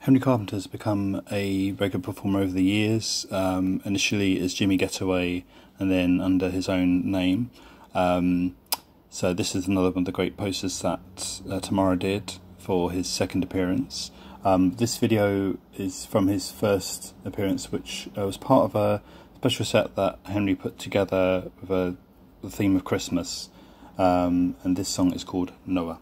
Henry Carpenter has become a regular performer over the years, um, initially as Jimmy Getaway and then under his own name. Um, so, this is another one of the great posters that uh, Tamara did for his second appearance. Um, this video is from his first appearance, which uh, was part of a special set that Henry put together with a, the theme of Christmas. Um, and this song is called Noah.